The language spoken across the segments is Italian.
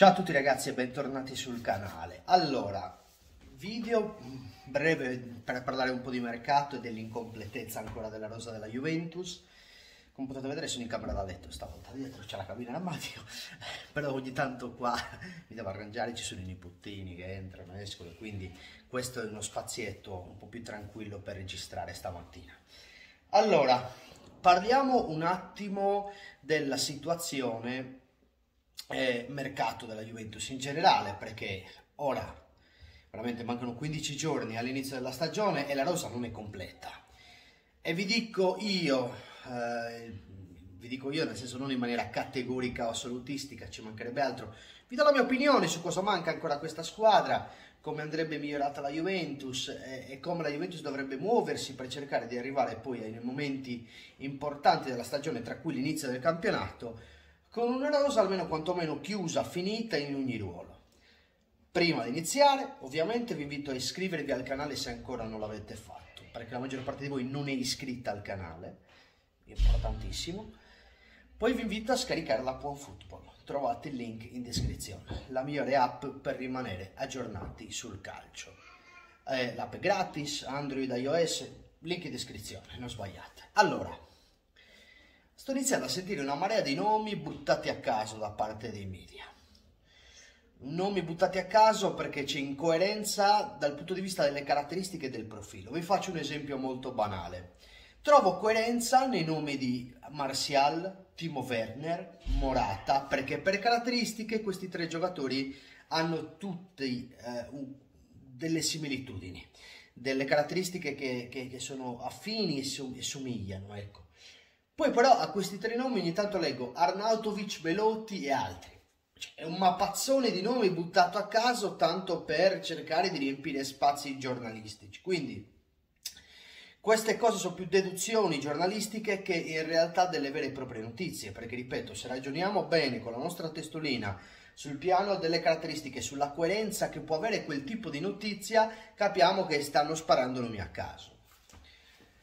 Ciao a tutti ragazzi e bentornati sul canale. Allora, video breve per parlare un po' di mercato e dell'incompletezza ancora della rosa della Juventus. Come potete vedere sono in camera da letto stavolta, dietro c'è la cabina armadio, però ogni tanto qua mi devo arrangiare, ci sono i nipotini che entrano escono, quindi questo è uno spazietto un po' più tranquillo per registrare stamattina. Allora, parliamo un attimo della situazione eh, mercato della Juventus in generale, perché ora veramente mancano 15 giorni all'inizio della stagione e la rosa non è completa. E vi dico io, eh, vi dico io nel senso non in maniera categorica o assolutistica, ci mancherebbe altro, vi do la mia opinione su cosa manca ancora a questa squadra, come andrebbe migliorata la Juventus e, e, come la Juventus dovrebbe muoversi per cercare di arrivare poi ai momenti importanti della stagione, tra cui l'inizio del campionato, con una rosa almeno quantomeno chiusa, finita in ogni ruolo. Prima di iniziare, ovviamente vi invito a iscrivervi al canale se ancora non l'avete fatto, perché la maggior parte di voi non è iscritta al canale, importantissimo. Poi vi invito a scaricare l'app OneFootball, trovate il link in descrizione, la migliore app per rimanere aggiornati sul calcio. Eh, l'app è gratis, Android, iOS, link in descrizione, non sbagliate. Allora, sto iniziando a sentire una marea di nomi buttati a caso da parte dei media. Nomi buttati a caso perché c'è incoerenza dal punto di vista delle caratteristiche del profilo. Vi faccio un esempio molto banale. Trovo coerenza nei nomi di Martial, Timo Werner, Morata, perché per caratteristiche questi tre giocatori hanno tutti eh, delle similitudini, delle caratteristiche che, che, che sono affini e, som- somigliano, ecco. Poi però a questi tre nomi ogni tanto leggo Arnautovic, Belotti e altri. Cioè, è un mappazzone di nomi buttato a caso tanto per cercare di riempire spazi giornalistici. Quindi queste cose sono più deduzioni giornalistiche che in realtà delle vere e proprie notizie, perché ripeto, se ragioniamo bene con la nostra testolina sul piano delle caratteristiche, sulla coerenza che può avere quel tipo di notizia, capiamo che stanno sparando nomi a caso.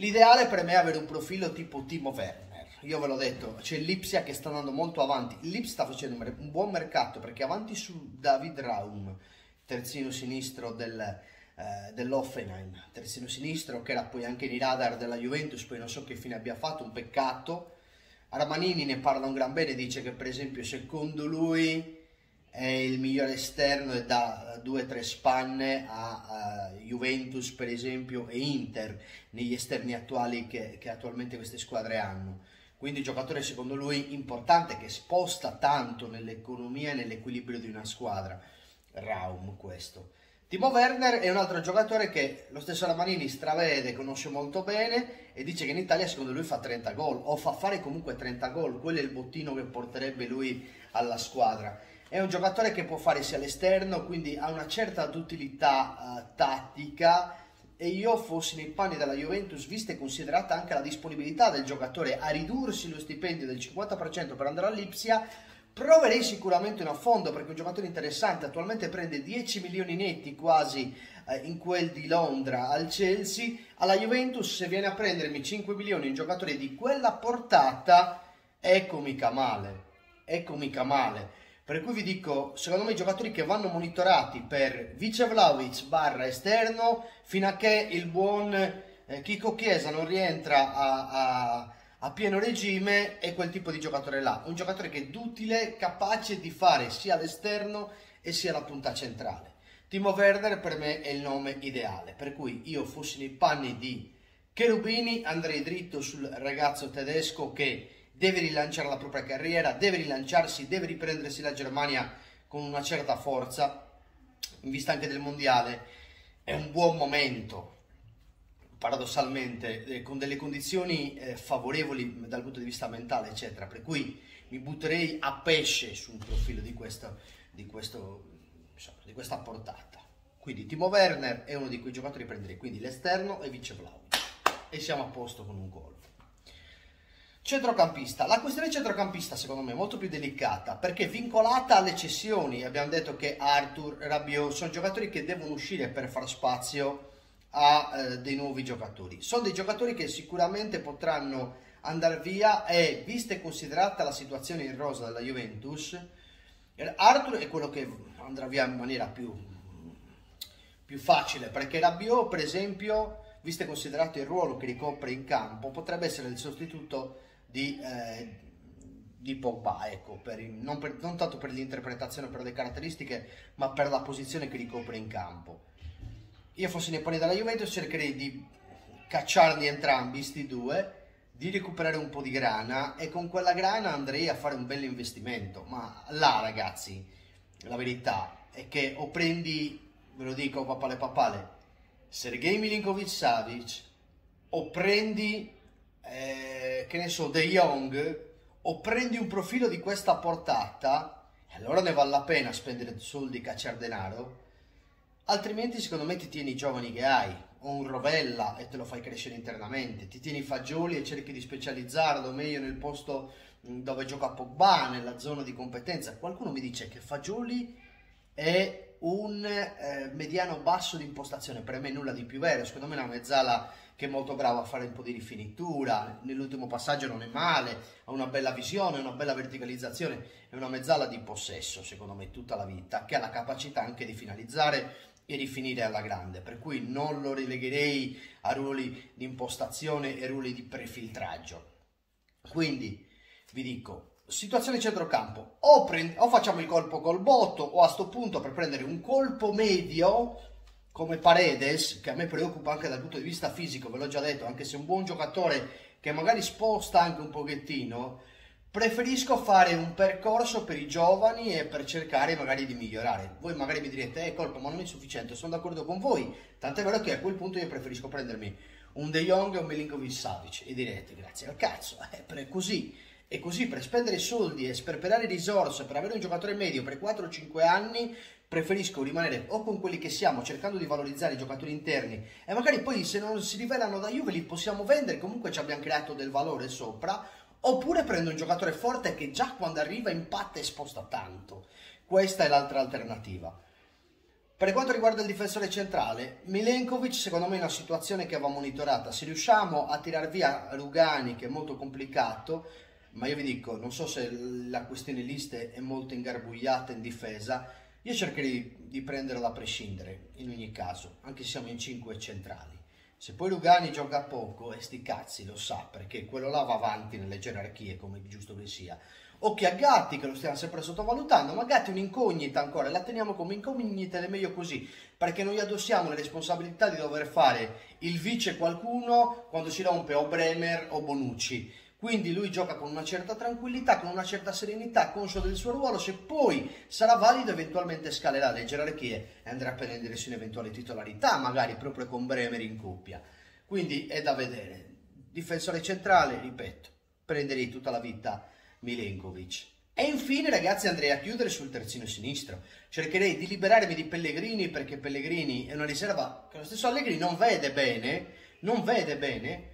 L'ideale per me è avere un profilo tipo Timo Werner. Io ve l'ho detto, c'è l'Ipsia che sta andando molto avanti. L'Ips sta facendo un buon mercato perché avanti su David Raum, terzino sinistro del, eh, dell'Offenheim, terzino sinistro che era poi anche nei radar della Juventus, poi non so che fine abbia fatto, un peccato. Armanini ne parla un gran bene, dice che per esempio secondo lui è il migliore esterno e dà due o tre spanne a, a, Juventus per esempio e Inter negli esterni attuali che, che attualmente queste squadre hanno. Quindi giocatore secondo lui importante che sposta tanto nell'economia e nell'equilibrio di una squadra. Raum questo. Timo Werner è un altro giocatore che lo stesso Ramanini stravede, conosce molto bene e dice che in Italia secondo lui fa 30 gol o fa fare comunque 30 gol, quello è il bottino che porterebbe lui alla squadra è un giocatore che può fare sia all'esterno, quindi ha una certa utilità uh, tattica e io fossi nei panni della Juventus, vista e considerata anche la disponibilità del giocatore a ridursi lo stipendio del 50% per andare all'Ipsia, proverei sicuramente un affondo perché un giocatore interessante, attualmente prende 10 milioni netti quasi eh, in quel di Londra al Chelsea, alla Juventus se viene a prendermi 5 milioni un giocatore di quella portata, ecco mica male, ecco mica male. Per cui vi dico, secondo me i giocatori che vanno monitorati per Vice Vlaovic barra esterno fino a che il buon eh, Chico Chiesa non rientra a, a, a, pieno regime è quel tipo di giocatore là. Un giocatore che è d'utile, capace di fare sia l'esterno e sia la punta centrale. Timo Werner per me è il nome ideale, per cui io fossi nei panni di Cherubini andrei dritto sul ragazzo tedesco che deve rilanciare la propria carriera, deve rilanciarsi, deve riprendersi la Germania con una certa forza, in vista anche del mondiale, è un buon momento, paradossalmente, eh, con delle condizioni eh, favorevoli dal punto di vista mentale, eccetera, per cui mi butterei a pesce su un profilo di, questo, di, questo, insomma, di questa portata. Quindi Timo Werner è uno di quei giocatori che prenderei, quindi l'esterno e Vice Vlaovic. E siamo a posto con un gol. Centrocampista. La questione centrocampista secondo me è molto più delicata perché vincolata alle cessioni. Abbiamo detto che Arthur, Rabiot sono giocatori che devono uscire per far spazio a eh, dei nuovi giocatori. Sono dei giocatori che sicuramente potranno andare via e, vista e considerata la situazione in rosa della Juventus, Arthur è quello che andrà via in maniera più, più facile, perché Rabiot, per esempio, visto e considerato il ruolo che ricopre in campo, potrebbe essere il sostituto di, eh, di Pogba, ecco, per il, non, per, non tanto per l'interpretazione, per le caratteristiche, ma per la posizione che ricopre in campo. Io fossi nei panni della Juventus cercherei di cacciarli entrambi, sti due, di recuperare un po' di grana e con quella grana andrei a fare un bel investimento. Ma là, ragazzi, la verità è che o prendi, ve lo dico papale papale, Sergei Milinkovic Savic, o prendi, che ne so, De Jong, o prendi un profilo di questa portata, allora ne vale la pena spendere soldi, cacciare denaro, altrimenti secondo me ti tieni i giovani che hai o un Rovella e te lo fai crescere internamente, ti tieni Fagioli e cerchi di specializzarlo meglio nel posto mm, dove gioca Pogba, nella zona di competenza. Qualcuno mi dice che Fagioli è un eh, mediano basso di impostazione, per me nulla di più vero, secondo me è una mezzala che è molto brava a fare un po' di rifinitura, nell'ultimo passaggio non è male, ha una bella visione, una bella verticalizzazione, è una mezzala di possesso, secondo me, tutta la vita, che ha la capacità anche di finalizzare e rifinire alla grande, per cui non lo rilegherei a ruoli di impostazione e ruoli di prefiltraggio. Quindi vi dico, situazione centrocampo, o, prend- o facciamo il colpo col botto o a sto punto per prendere un colpo medio come Paredes, che a me preoccupa anche dal punto di vista fisico, ve l'ho già detto, anche se è un buon giocatore che magari sposta anche un pochettino, Preferisco fare un percorso per i giovani e per cercare magari di migliorare. Voi magari mi direte, eh colpo, ma non è sufficiente, sono d'accordo con voi. Tant'è vero che a quel punto io preferisco prendermi un De Jong e un Milinkovic Savic e direte, grazie al cazzo, eh, per così. E così per spendere soldi e sperperare risorse per avere un giocatore medio per 4-5 anni, preferisco rimanere o con quelli che siamo cercando di valorizzare i giocatori interni e magari poi se non si rivelano da Juve li possiamo vendere, comunque ci abbiamo creato del valore sopra Oppure prendo un giocatore forte che già quando arriva impatta e sposta tanto. Questa è l'altra alternativa. Per quanto riguarda il difensore centrale, Milenkovic secondo me è una situazione che va monitorata. Se riusciamo a tirar via Rugani, che è molto complicato, ma io vi dico, non so se la questione liste è molto ingarbugliata in difesa, io cercherei di prenderla a prescindere in ogni caso, anche se siamo in 5 centrali. Se poi Lugani gioca poco, e sti cazzi lo sa, perché quello là va avanti nelle gerarchie, come giusto che sia. Occhi a Gatti, che lo stiamo sempre sottovalutando, ma Gatti è un'incognita ancora, la teniamo come incognita ed è meglio così, perché noi addossiamo le responsabilità di dover fare il vice qualcuno quando si rompe o Bremer o Bonucci quindi lui gioca con una certa tranquillità, con una certa serenità, conscio del suo ruolo. Se poi sarà valido, eventualmente scalerà le gerarchie e andrà a prendersi un'eventuale titolarità, magari proprio con Bremer in coppia. Quindi è da vedere. Difensore centrale, ripeto, prenderei tutta la vita Milenkovic. E infine, ragazzi, andrei a chiudere sul terzino sinistro. Cercherei di liberarmi di Pellegrini perché Pellegrini è una riserva che lo stesso Allegri non vede bene, non vede bene.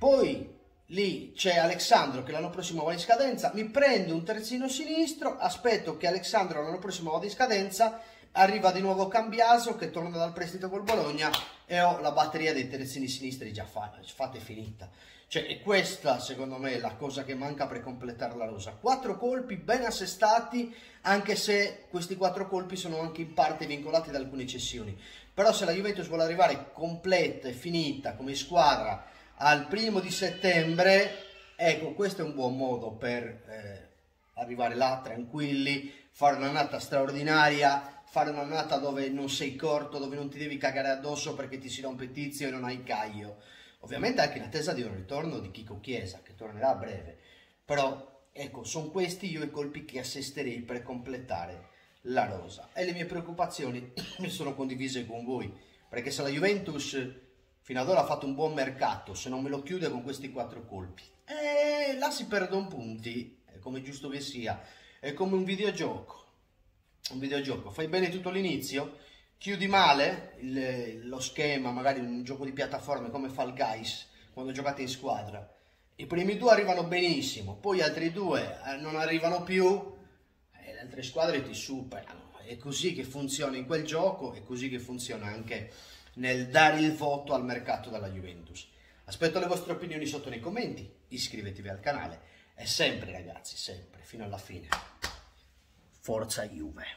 Poi lì c'è Alessandro che l'anno prossimo va in scadenza, mi prendo un terzino sinistro, aspetto che Alessandro l'anno prossimo vada in scadenza, arriva di nuovo Cambiaso che torna dal prestito col Bologna e ho la batteria dei terzini sinistri già fatta, fatta e finita. Cioè, è questa secondo me la cosa che manca per completare la rosa. Quattro colpi ben assestati, anche se questi quattro colpi sono anche in parte vincolati da alcune cessioni. Però se la Juventus vuole arrivare completa e finita come squadra al primo di settembre, ecco, questo è un buon modo per eh, arrivare là tranquilli, fare un'annata straordinaria, fare un'annata dove non sei corto, dove non ti devi cagare addosso perché ti si rompe il tizio e non hai caglio. Ovviamente anche in attesa di un ritorno di Chico Chiesa, che tornerà a breve. Però, ecco, sono questi io i colpi che assisterei per completare la rosa. E le mie preoccupazioni sono condivise con voi, perché se la Juventus fino ad ora ha fatto un buon mercato, se non me lo chiude con questi quattro colpi. E là si perdono punti, come giusto che sia, è come un videogioco. Un videogioco, fai bene tutto l'inizio, chiudi male il, lo schema, magari un gioco di piattaforme come Fall Guys, quando giocate in squadra. I primi due arrivano benissimo, poi gli altri due eh, non arrivano più e le altre squadre ti superano. È così che funziona in quel gioco, è così che funziona anche nel dare il voto al mercato della Juventus. Aspetto le vostre opinioni sotto nei commenti, iscrivetevi al canale e sempre ragazzi, sempre, fino alla fine. Forza Juve.